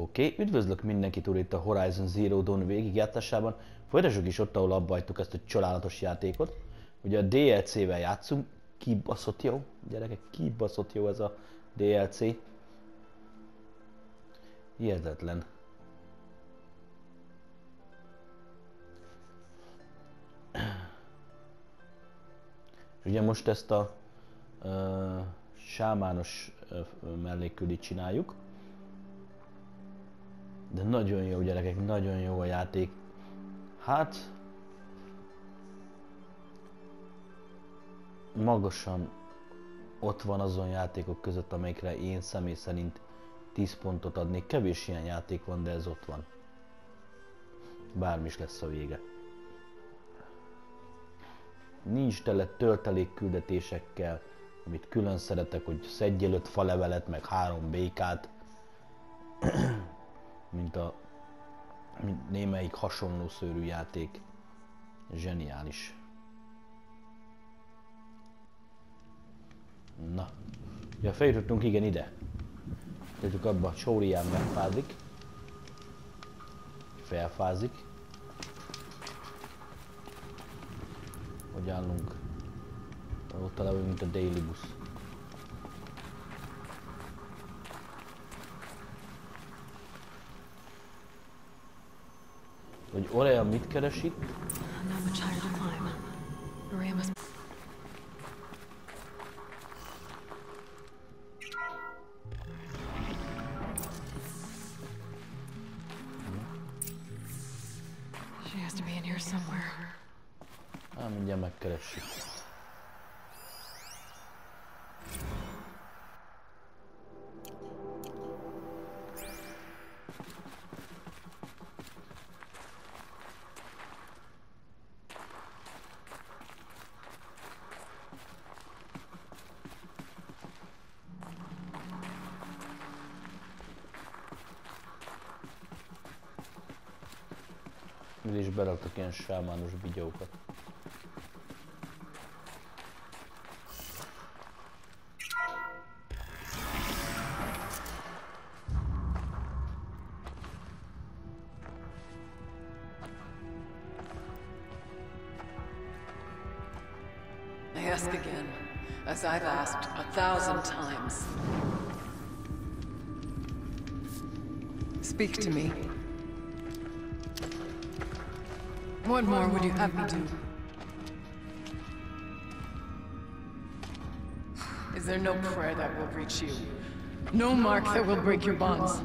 Oké, okay. üdvözlök mindenkit úr itt a Horizon Zero Dawn végigjátszásában. Folytassuk is ott, ahol abba hagytuk ezt a csodálatos játékot. Ugye a DLC-vel játszunk, kibaszott jó, gyerekek, kibaszott jó ez a DLC. Hihetetlen. Ugye most ezt a uh, sámános uh, mellékülit csináljuk. De nagyon jó gyerekek, nagyon jó a játék. Hát... Magasan ott van azon játékok között, amelyikre én személy szerint 10 pontot adnék. Kevés ilyen játék van, de ez ott van. Bármi is lesz a vége. Nincs tele töltelék küldetésekkel, amit külön szeretek, hogy szedjél öt falevelet, meg három békát mint a mint némelyik hasonló szőrű játék. Zseniális. Na, ja feljutottunk igen ide. Tudjuk abba, Csórián megfázik. Felfázik. Hogy állunk? Ott talán mint a Daily Bus. Hogy Orea mit keres itt? She has to be in here somewhere. Á, mindjárt megkeressük. I ask again, as I've asked a thousand times. Speak to me. What more would you have me do? Is there no prayer that will reach you? No mark that will break your bonds?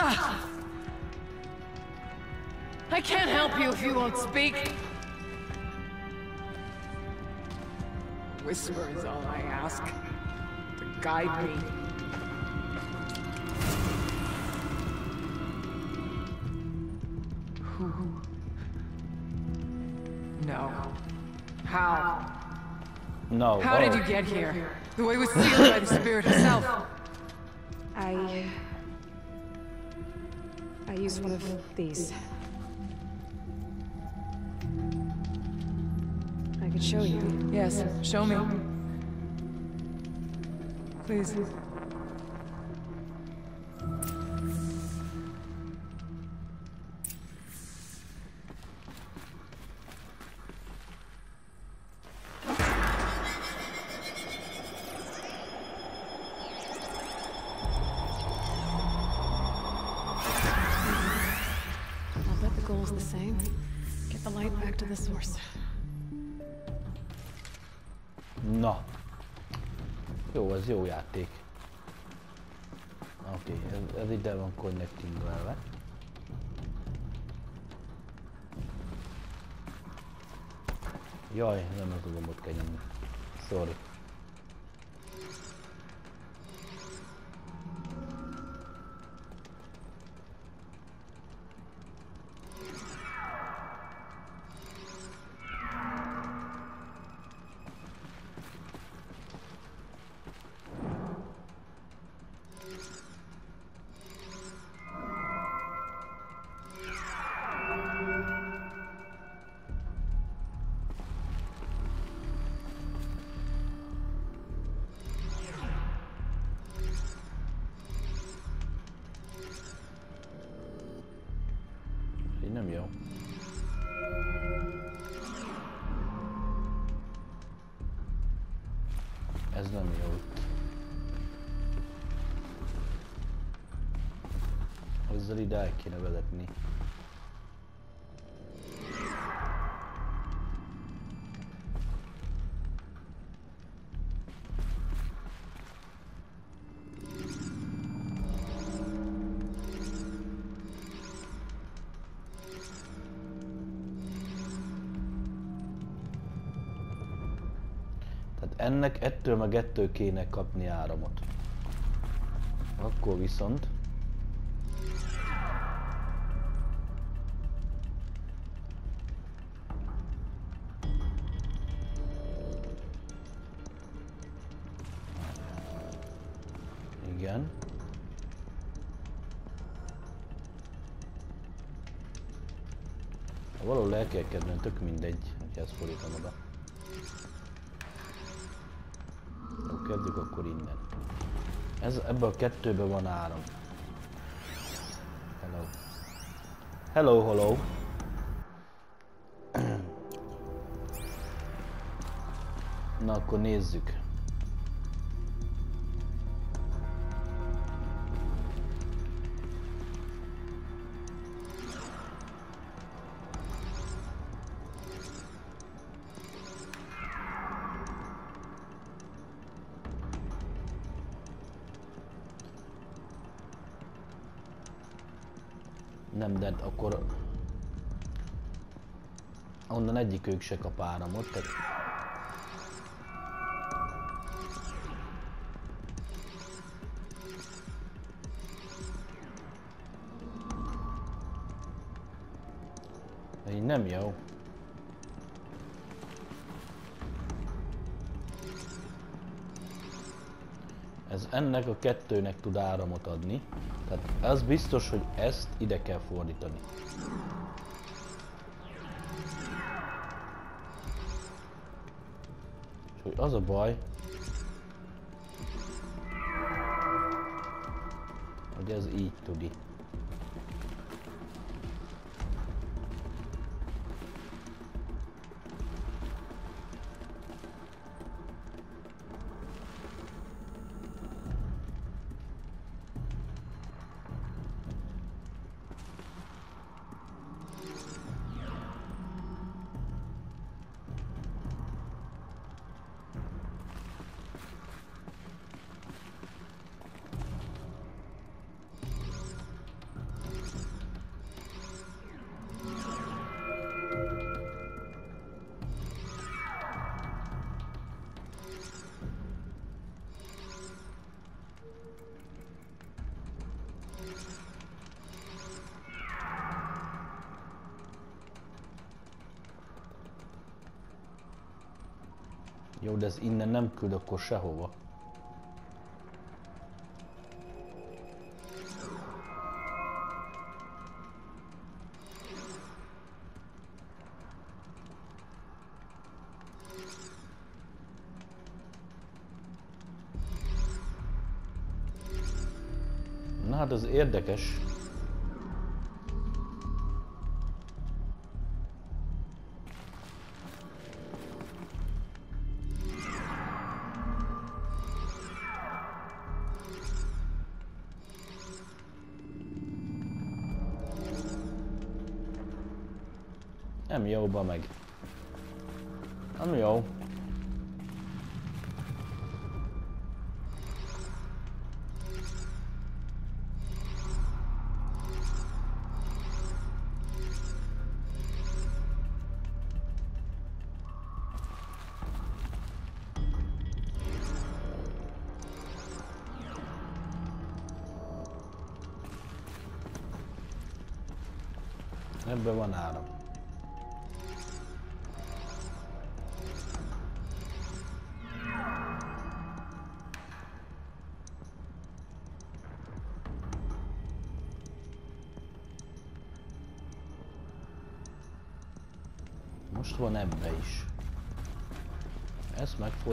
Ah! I can't help you if you won't speak. Whisper is all I ask. To guide me. No. How did you get here? The way was sealed by the spirit herself. I. I used one of these. I could show you. Yes, show me. Please. Jaj, nem a gombot kell nyomni. Sorry. Ezzel ide el kéne vezetni. Tehát ennek ettől meg ettől kéne kapni áramot. Akkor viszont... Ha valahol el kell kezdeni, tök mindegy, hogy ezt fordítom oda. Jó, kezdjük akkor innen. Ez, ebben a kettőben van áram. Hello. Hello, hello. Na akkor nézzük. Onnan egyikük se kap áramot, tehát... Így nem jó. Ez ennek a kettőnek tud áramot adni. Tehát az biztos, hogy ezt ide kell fordítani. Hogy az a baj, hogy ez ez innen nem küld akkor sehova. Na hát ez érdekes. Nem jóba meg. Nem jó.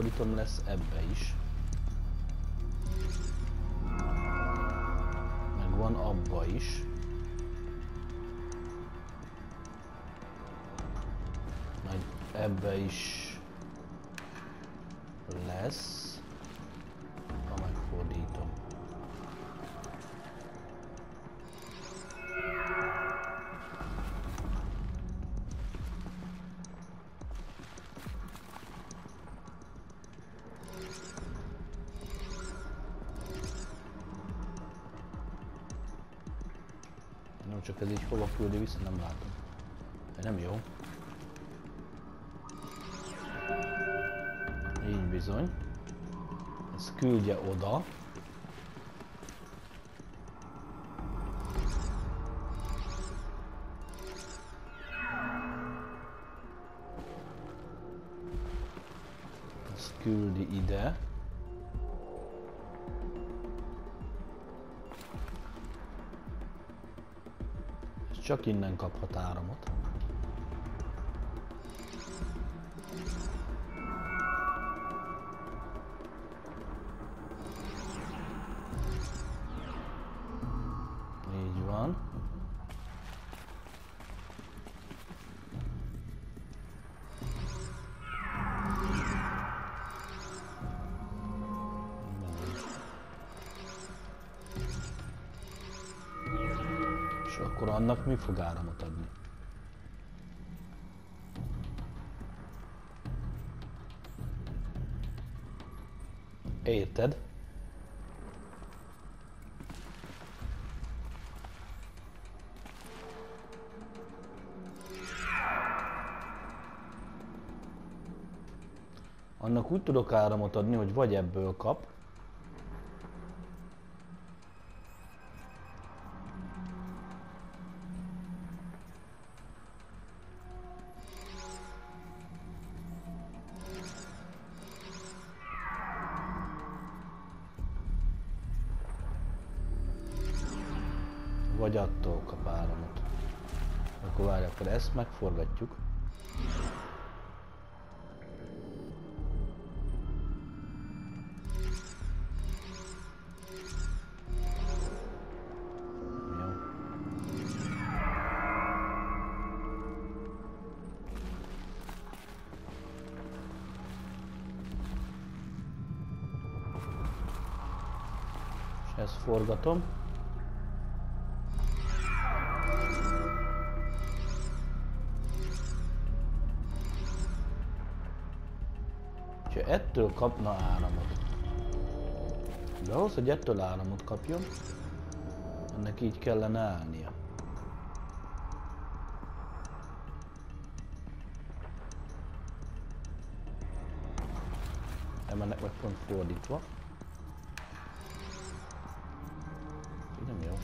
Ezt megfordítom, lesz ebbe is. Meg van abba is. Meg ebbe is ez így hova küldi vissza, nem látom. De nem jó. Így bizony. Ez küldje oda. Ez küldi ide. Csak innen kaphat áramot. Fog áramot adni? Érted? Annak úgy tudok áramot adni, hogy vagy ebből kap, ezt megforgatjuk. Ezt forgatom. Ettől kapna áramot. De ahhoz, hogy ettől áramot kapjon, ennek így kellene állnia. Nem ennek meg pont fordítva. Nem jó.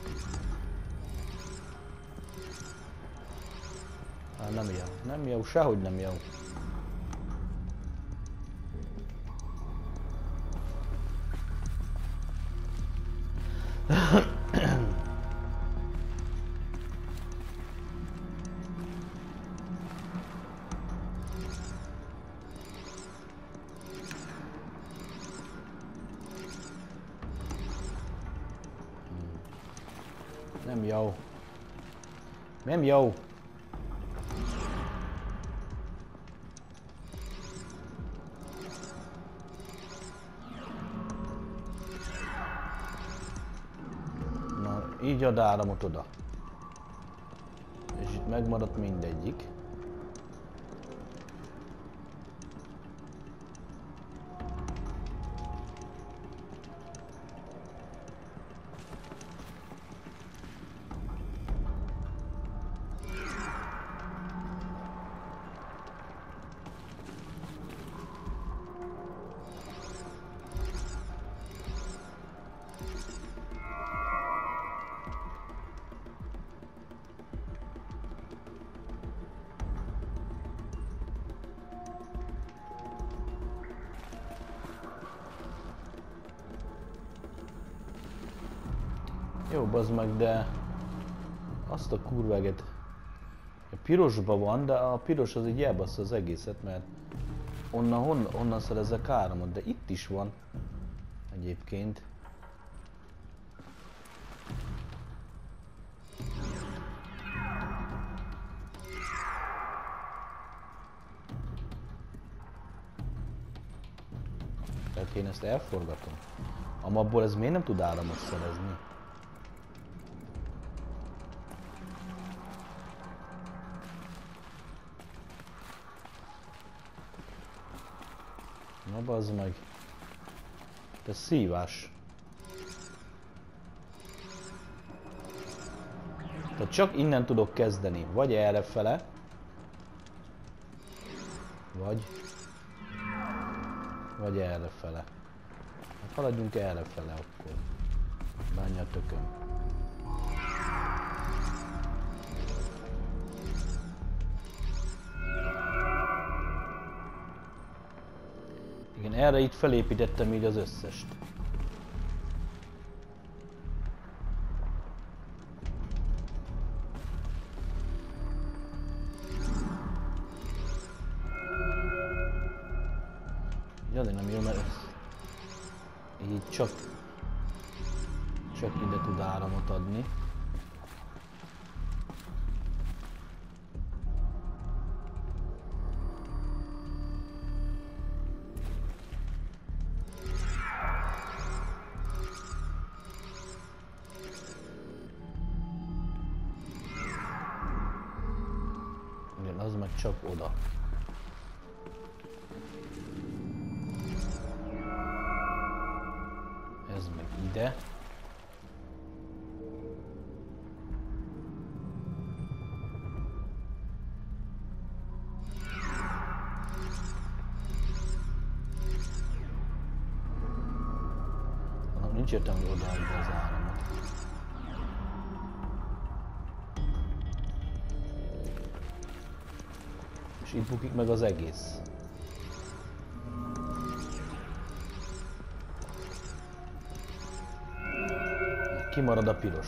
Hát nem jó. Nem jó, sehogy nem jó. Ad áramot oda. És itt megmaradt mindegyik. Jó, bazd meg, de azt a kurveget. A pirosba van, de a piros az így elbassza az egészet, mert onnan, hon, onnan szerezek áramot, de itt is van egyébként. Tehát én ezt elforgatom. Amabból ez miért nem tud áramot szerezni? Na bazd meg. Te szívás. Tehát csak innen tudok kezdeni. Vagy erre fele. Vagy... Vagy erre fele. Hát haladjunk erre fele akkor. Bánja tököm. Erre itt felépítettem így az összest. Csak oda. Ez meg ide. Itt bukik meg az egész. Kimarad a piros.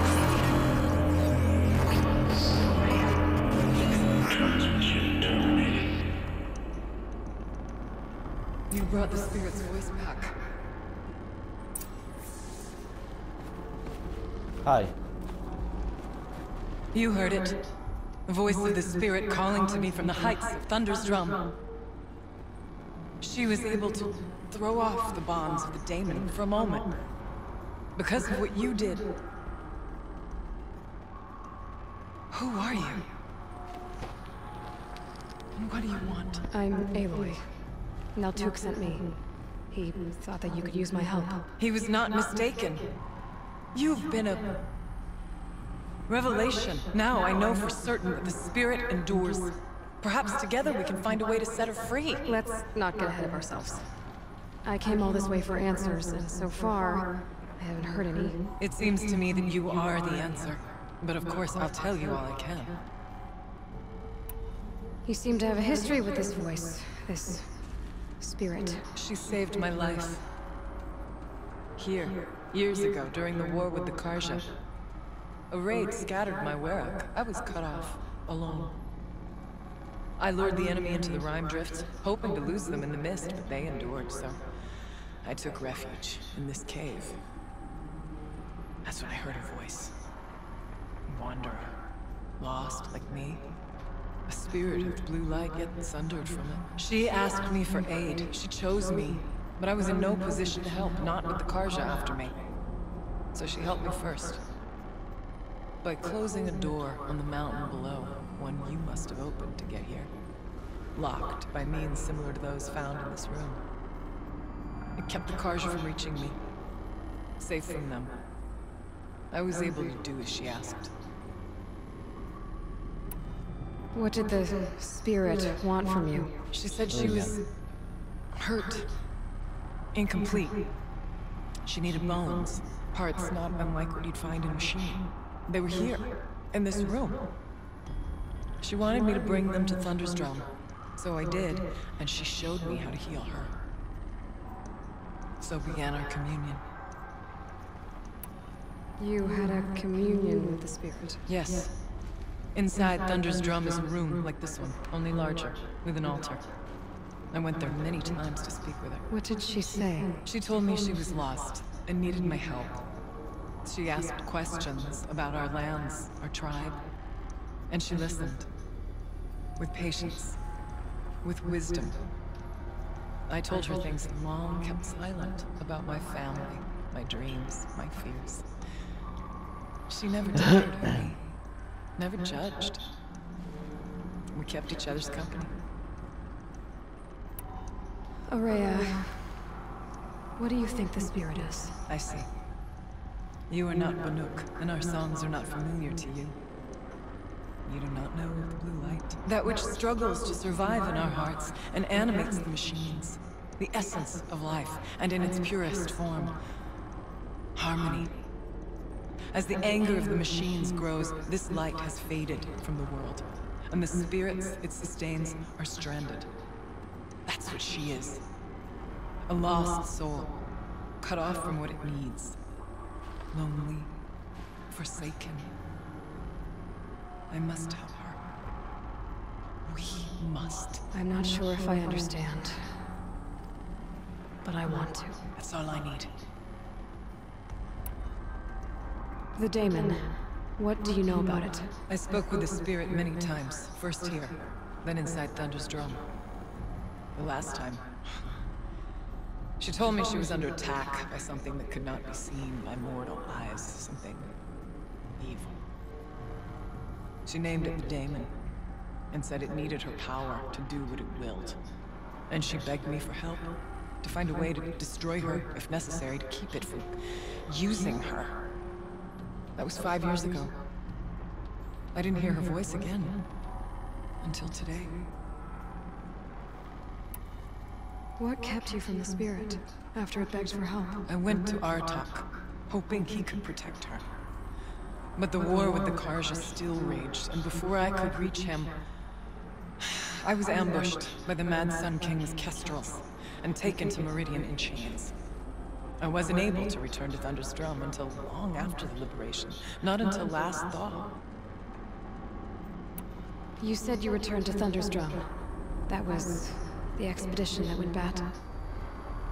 brought the spirit's voice back. Hi. You heard it. The voice of the spirit calling to me from the heights of Thunder's drum. She was able to throw off the bonds of the daemon for a moment. Because of what you did. Who are you? And what do you want? I'm Aloy. Naltuk sent me. He thought that you could use my help. He was not mistaken. You've been a revelation. Now I know for certain that the spirit endures. Perhaps together we can find a way to set her free. Let's not get ahead of ourselves. I came all this way for answers, and so far, I haven't heard any. It seems to me that you are the answer. But of course, I'll tell you all I can. You seem to have a history with this voice, this spirit. She saved my life. Here, years ago, during the war with the Carja. A raid scattered my Werak. I was cut off, alone. I lured the enemy into the Rime Drifts, hoping to lose them in the mist, but they endured, so I took refuge in this cave. That's when I heard her voice. Wanderer. Lost, like me. A spirit of blue light, yet sundered from it. She asked me for aid. She chose me. But I was in no position to help, not with the Carja after me. So she helped me first. By closing a door on the mountain below, one you must have opened to get here. Locked by means similar to those found in this room. It kept the Carja from reaching me. Safe from them. I was able to do as she asked. What did the spirit want from you? She said she oh, was hurt, incomplete. She needed bones, parts not unlike what you'd find in a machine. They were here, In this room. She wanted me to bring them to Thunder's Drum. So I did, and she showed me how to heal her. So began our communion. You had a communion with the spirit. Yes. Inside Thunder's drum is a room like this one, only larger, with an altar. I went there many times to speak with her. What did she say? She told me she was lost and needed my help. She asked questions about our lands, our tribe, and she listened. With patience. With wisdom. I told her things I long kept silent about my family, my dreams, my fears. She never doubted me, never judged. We kept each other's company. Ourea, what do you think the spirit is? I see. You are not Banuk, and our songs are not familiar to you. You do not know of the blue light. That which struggles to survive in our hearts and animates the machines. The essence of life, and in its purest form. Harmony. As the anger of the machines grows, this light has faded from the world. And the spirits it sustains are stranded. That's what she is. A lost soul, cut off from what it needs. Lonely, forsaken. I must help her. We must. I'm not sure if I understand. But I want to. That's all I need. The daemon. What do you know about it? I spoke with the spirit many times. First here, then inside Thunder's drum. The last time. She told me she was under attack by something that could not be seen by mortal eyes. Something evil. She named it the Daemon, and said it needed her power to do what it willed. And she begged me for help, to find a way to destroy her, if necessary, to keep it from using her. That was five years ago. I didn't hear her voice again. Until today. What kept you from the spirit after it begged for help? I went to Aratak, hoping he could protect her. But the war with the Carja still raged, and before I could reach him, I was ambushed by the Mad Sun King's Kestrels and taken to Meridian in chains. I wasn't able to return to Thunder's Drum until long after the liberation, not until last thaw. You said you returned to Thunder's Drum. That was the expedition that went bad.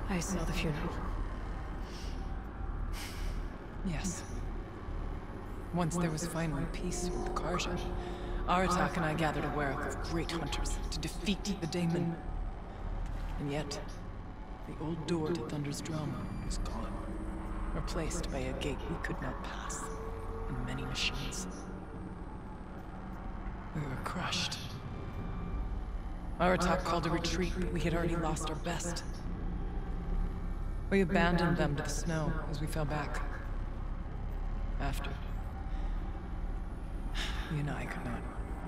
I saw the funeral. Yes. Once there was finally peace with the Carja, Aratak and I gathered a Werak of great hunters to defeat the Daemon. And yet, the old door to Thunder's Drum is gone, replaced by a gate we could not pass, and many machines. We were crushed. Aratak called a retreat, but we had already lost our best. We abandoned them to the snow as we fell back. After. You and I could not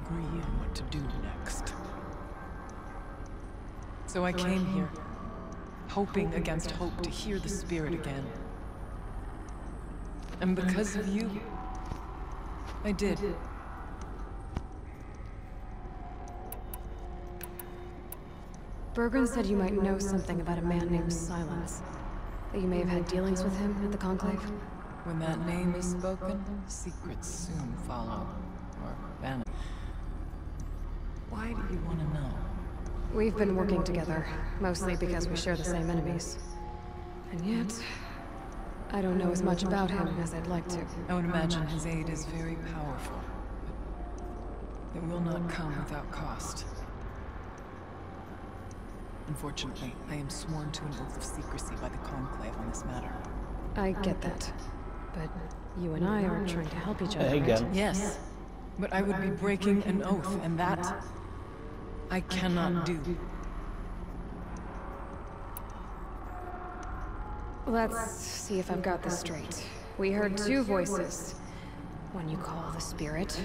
agree on what to do next. So I came here, hoping against hope to hear the spirit again. And because of you, I did. Bergren said you might know something about a man named Sylens. That you may have had dealings with him at the Conclave. When that name is spoken, secrets soon follow. Or vanish. Why do you want to know? We've been working together, mostly because we share the same enemies. And yet, I don't know as much about him as I'd like to. I would imagine his aid is very powerful. But it will not come without cost. Unfortunately, I am sworn to an oath of secrecy by the Conclave on this matter. I get that. But you and I aren't trying to help each other, right? again. Yes, but I would be breaking an oath, and that I cannot do. Let's see if I've got this straight. We heard two voices. One you call the spirit,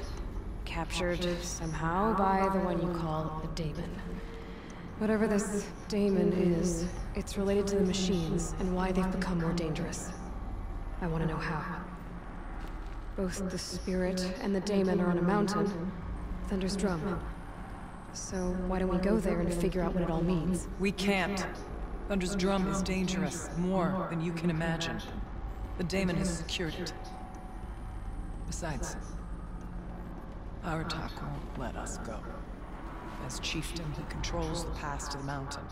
captured somehow by the one you call a daemon. Whatever this daemon is, it's related to the machines and why they've become more dangerous. I want to know how. Both the spirit and the daemon are on a mountain. Thunder's drum. So why don't we go there and figure out what it all means? We can't. Thunder's drum is dangerous, more than you can imagine. The daemon has secured it. Besides, our Aratak won't let us go. As chieftain, he controls the pass to the mountain.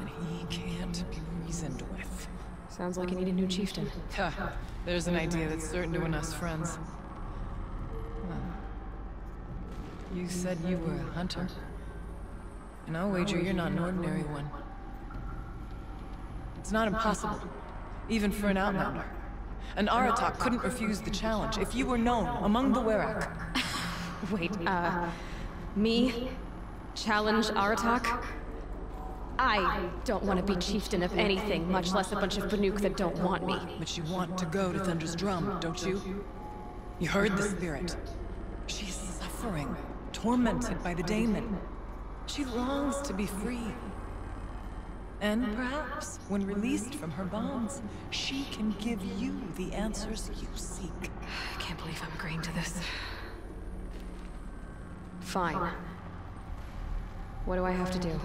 And he can't be reasoned with. Sounds like you need a new chieftain. Ha, there's an idea that's certain to win us friends. You said you were a hunter. And I'll wager you're not an ordinary one. It's not impossible, even for an outlander. An Aratak couldn't refuse the challenge if you were known among the Werak. Wait, uh... Me? Challenge Aratak? I don't want to be chieftain of anything, much less a bunch of Banuk that don't want me. But you want to go to Thunder's drum, don't you? You heard the spirit. She's suffering, tormented by the daemon. She longs to be free. And perhaps, when released from her bonds, she can give you the answers you seek. I can't believe I'm agreeing to this. Fine. What do I have to do?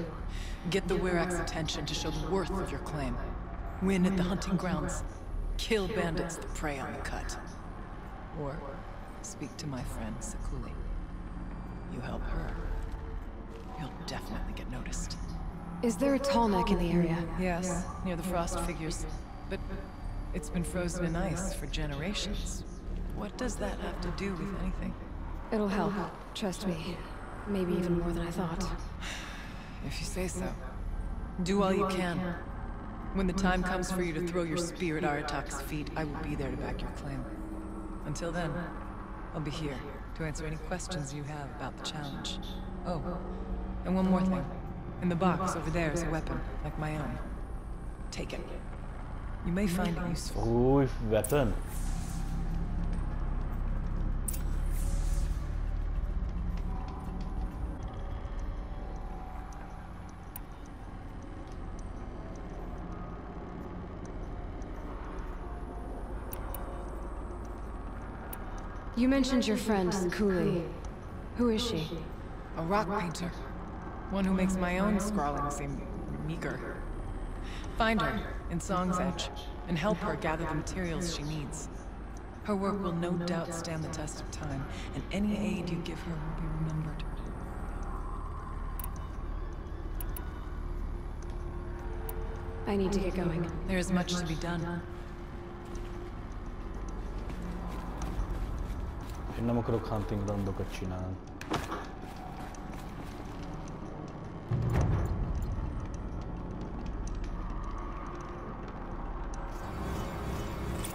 Get the Werak's attention to show the worth of your claim. Win at the hunting grounds. Kill bandits that prey on the cut. Or speak to my friend Sekuli. You help her, you'll definitely get noticed. Is there a tall neck in the area? Yes, near the frost figures. But it's been frozen in ice for generations. What does that have to do with anything? It'll help. Trust me. Maybe even more than I thought. If you say so. Do all you can. When the time comes for you to throw your spear at Aratak's feet, I will be there to back your claim. Until then, I'll be here to answer any questions you have about the challenge. Oh, and one more thing. In the box over there is a weapon, like my own. Take it. You may find it useful. Új, weapon. You mentioned your friend, Cooley. Who is she? A rock painter. One who makes my own scrawling seem meager. Find her in Song's Edge and help her gather the materials she needs. Her work will no doubt stand the test of time, and any aid you give her will be remembered. I need to get going. There is much to be done. Én nem akarok hunting randokat csinálni.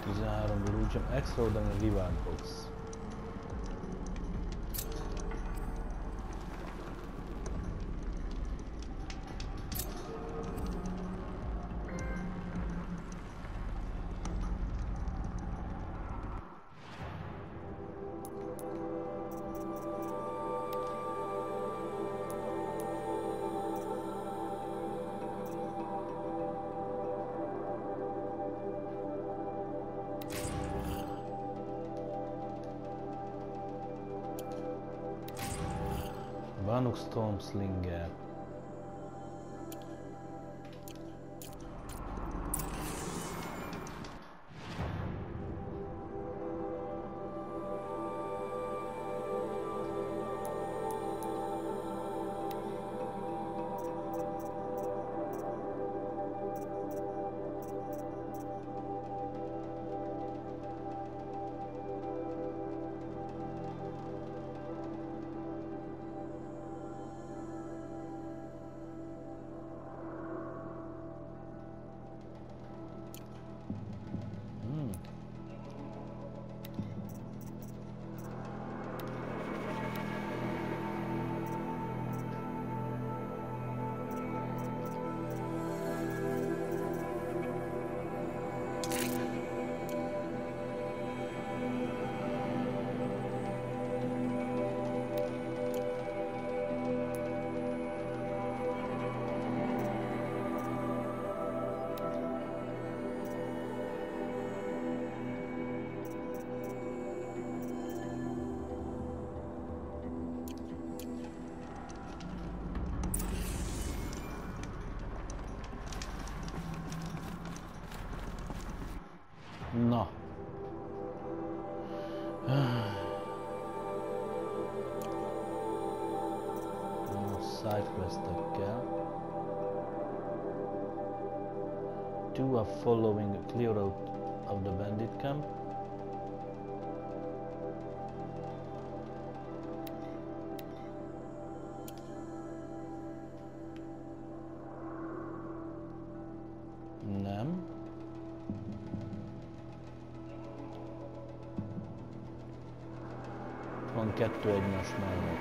Tizenhárom Blue Gem, Extraordinary Reward Box. Banuk Jó, sidequestekkel. Two are following a clear out of the bandit camp. Nem. Van kettő egymás mellett.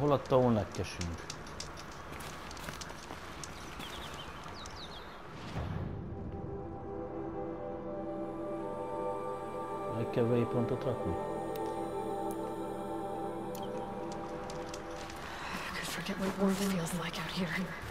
Hol a tónekkesünk? Meg kell waypointot rakni? I could forget what war feels like out here.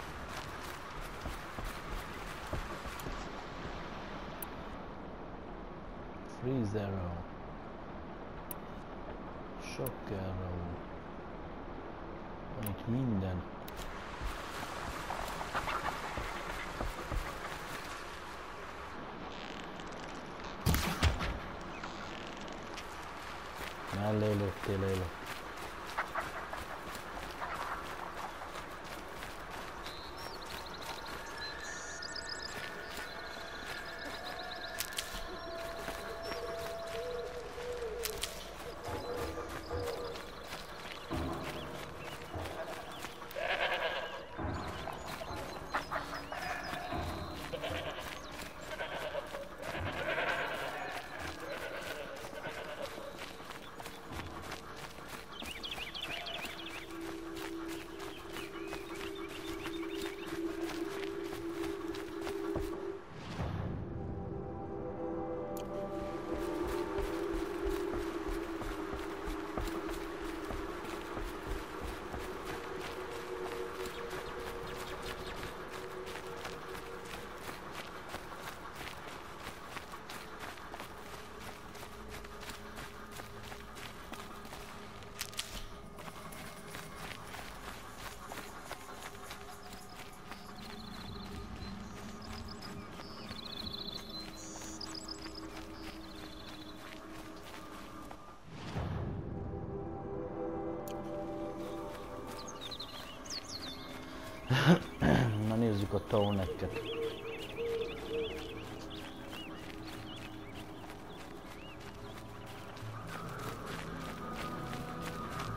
Nézzük a Tallnecket.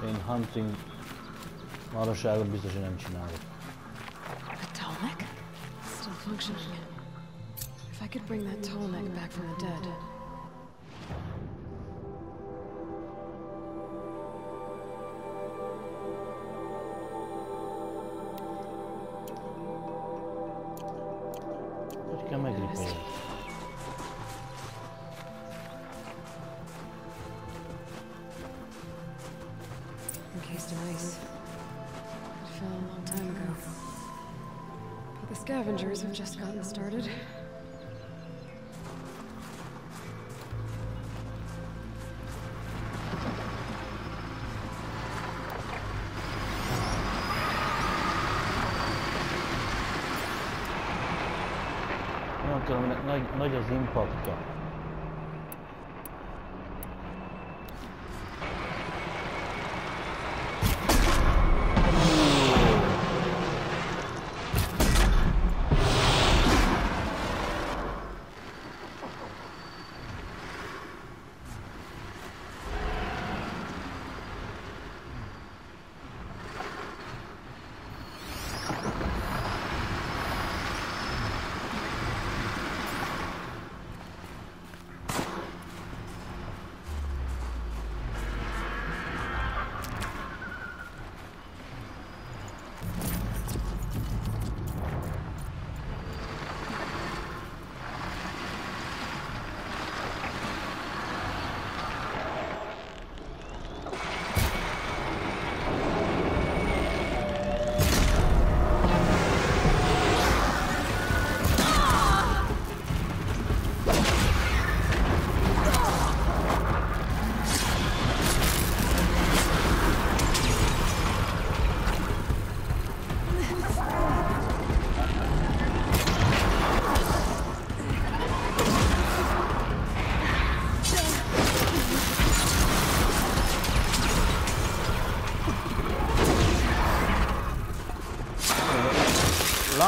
Én hunting maraságot biztos, hogy nem csinálok. A Still functioning. If I could bring that Tallneck back from the dead. nem tudom, nagy, nagy az impaktja.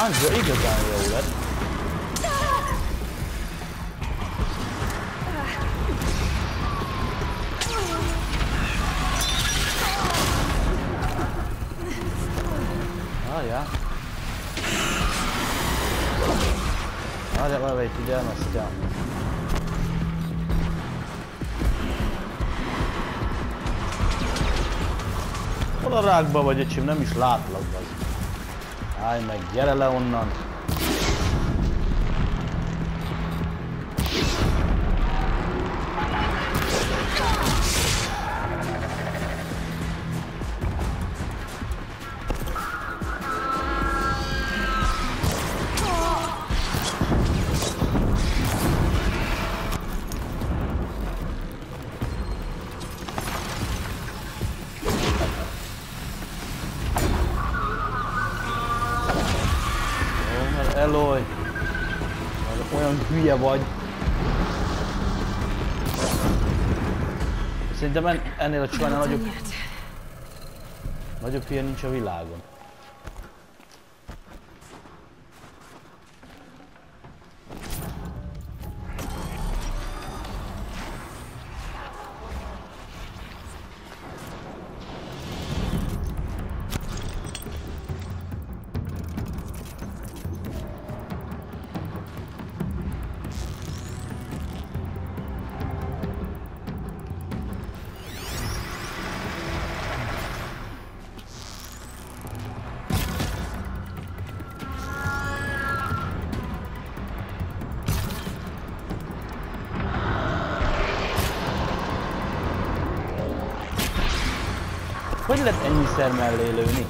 Láncba igazán jó lett. Várjál. Várjál, várjál, itt elmesztem. Hol a rákba vagy, öcsém? Nem is látlak az. Állj meg, gyere le onnan! ennél a csinálnál hát nagyobb... Hát- nagyobb ilyen nincs a világon. Ennyiszer mellé lőni?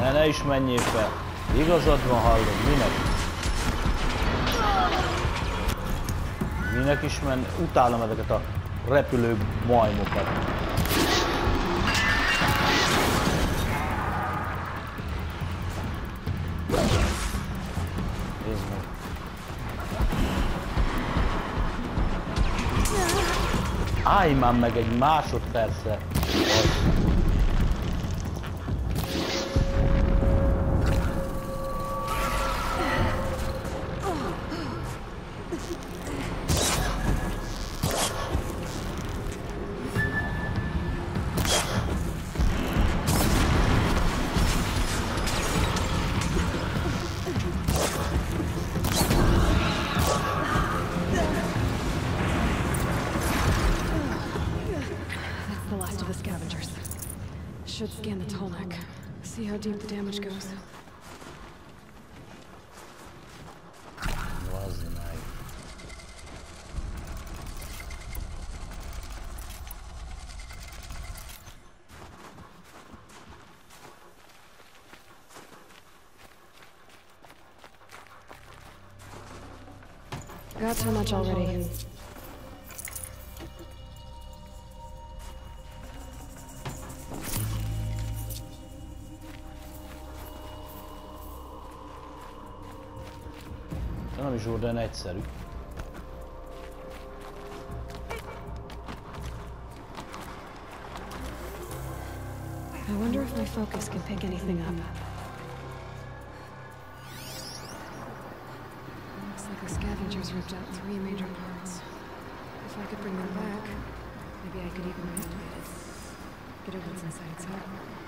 Ne, ne is menjél fel. Igazad van, hallod, minek? Minek is men... Utálom ezeket a repülő majmokat. Állj már meg egy másodpercre! That's deep the damage goes. The. Got so much already. Olyan egyszerű. I wonder if my focus can pick anything up. Looks like the scavengers ripped out three major parts. If I could bring them back, maybe I could even reactivate it. Get at what's inside its heart.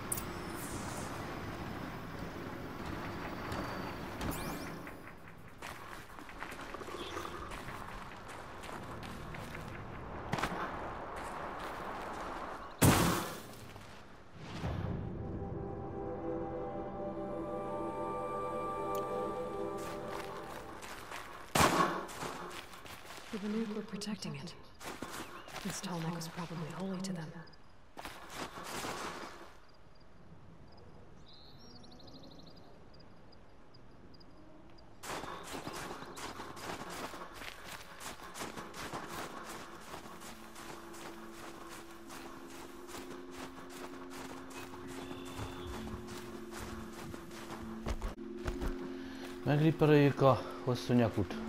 Ficou o sonho a puto.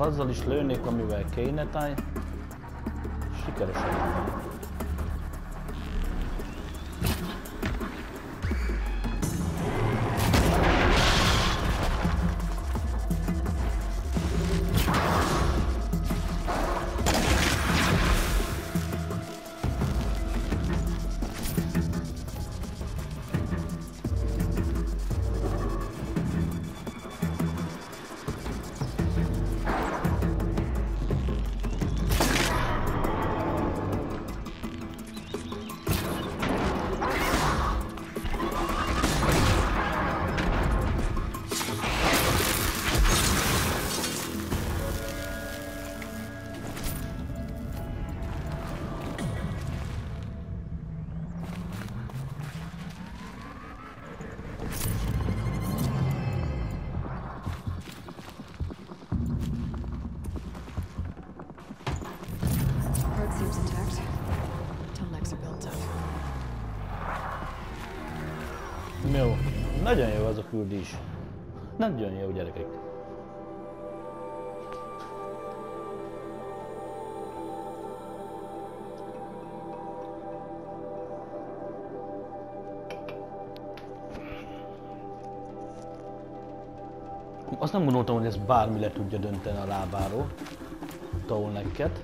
Azzal is lőnék, amivel kéne táj, sikeresek Azt nem gondoltam, hogy ez bármi le tudja dönteni a lábáról. Tolneket.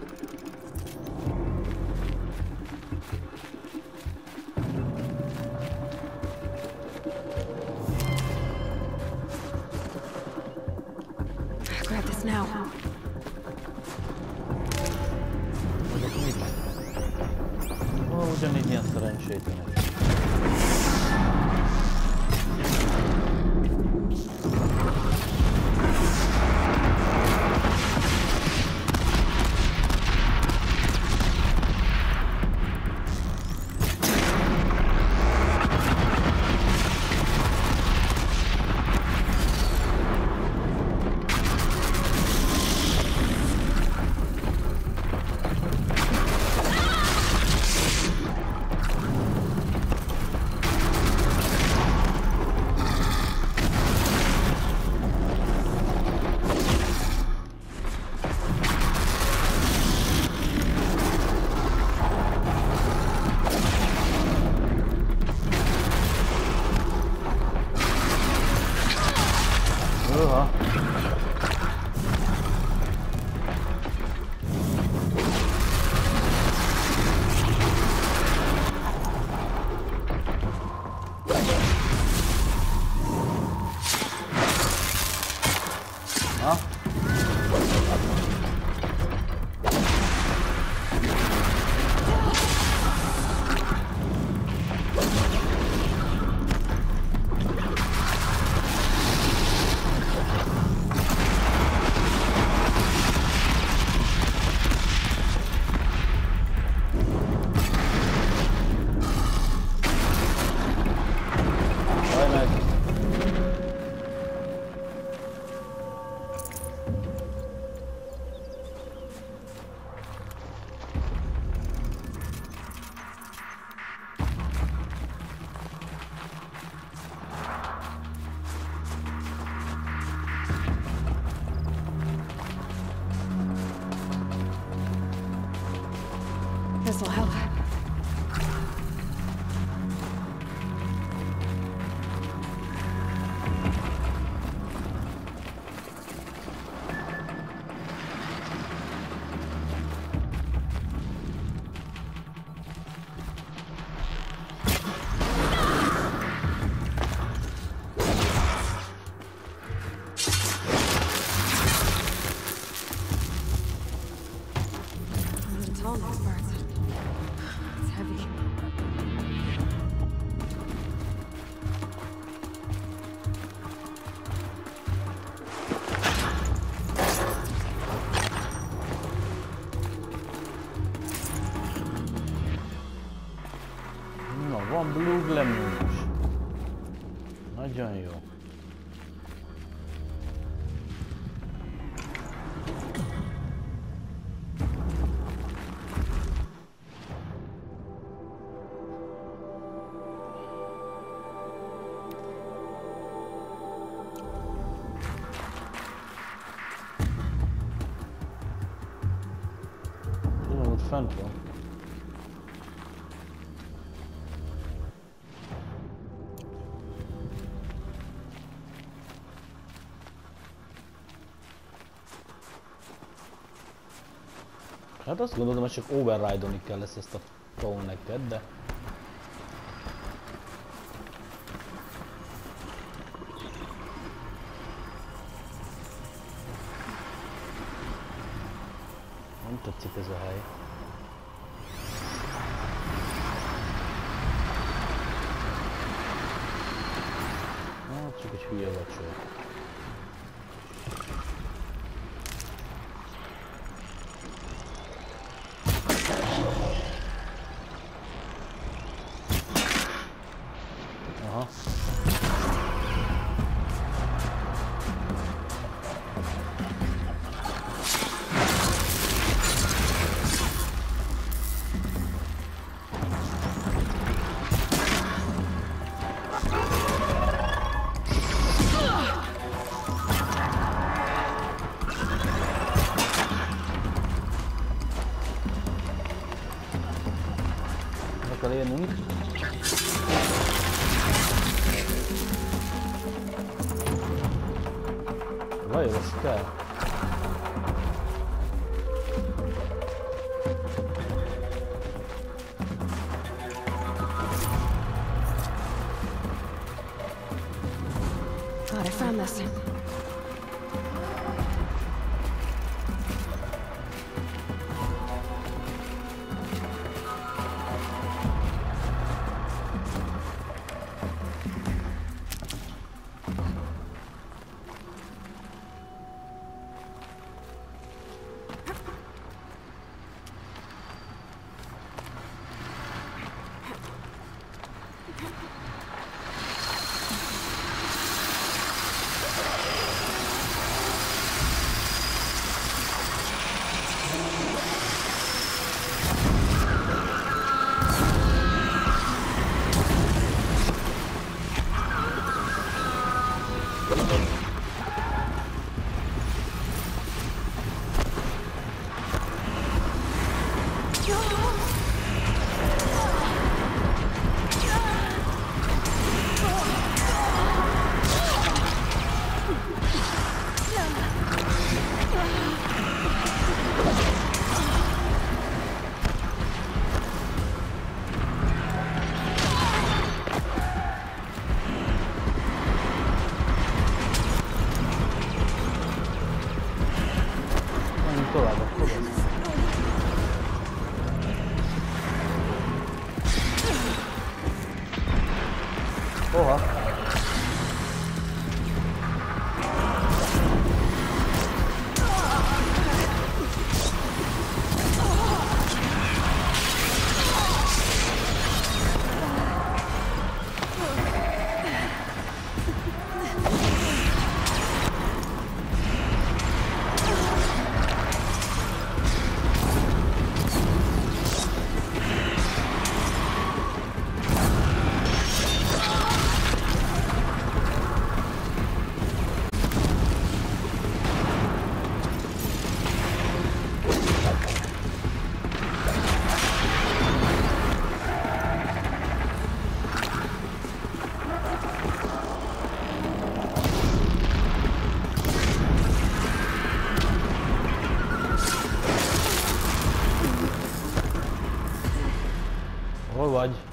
problem. Hát azt gondolom, hogy csak override-oni kell lesz ezt a town neked, de...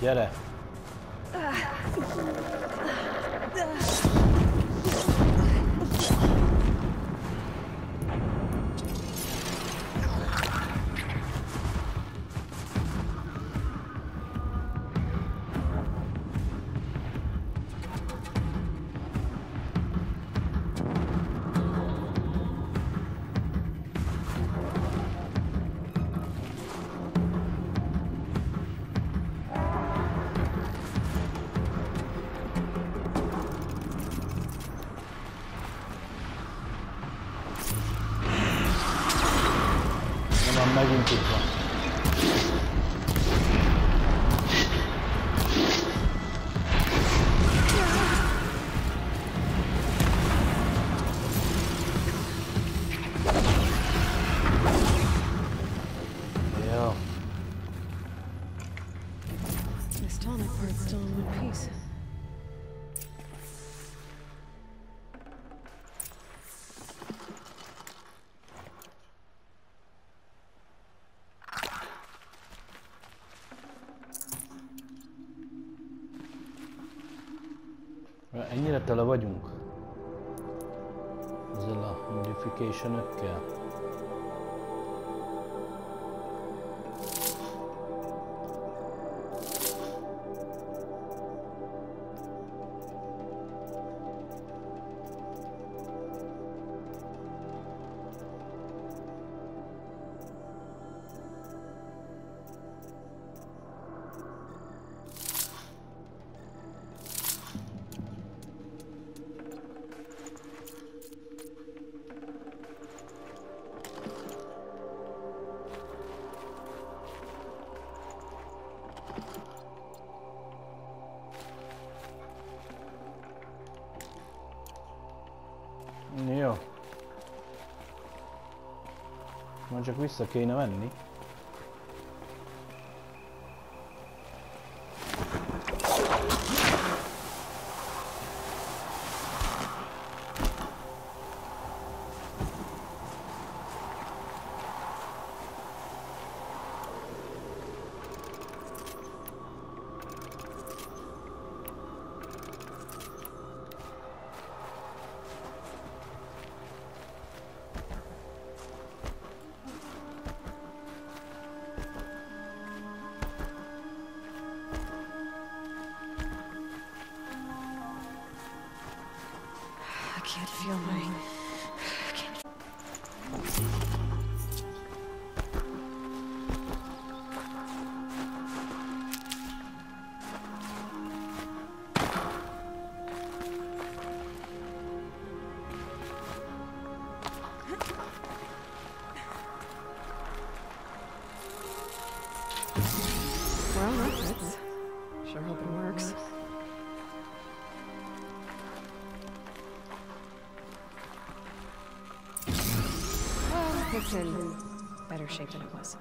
get it. Mennyire vagyunk? Ezzel a modification -ökkel? Ninja Quiz a in Avenni? It's in better shape than it was.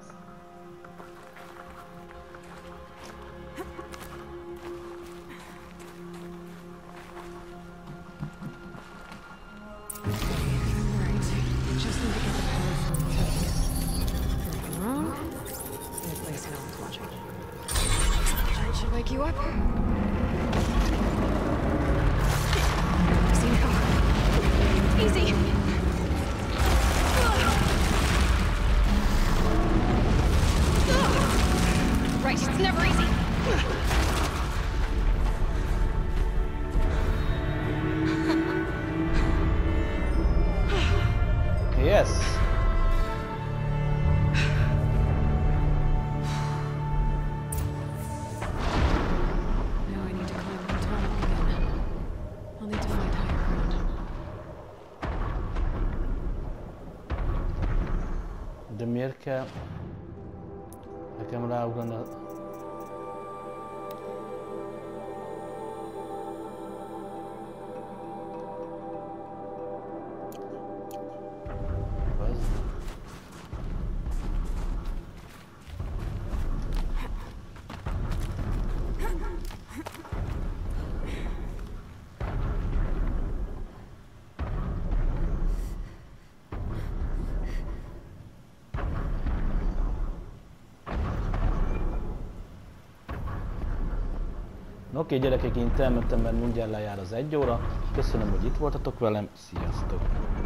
uh, oké gyerekek, én itt elmentem, mert mindjárt lejár az egy óra. Köszönöm, hogy itt voltatok velem. Sziasztok!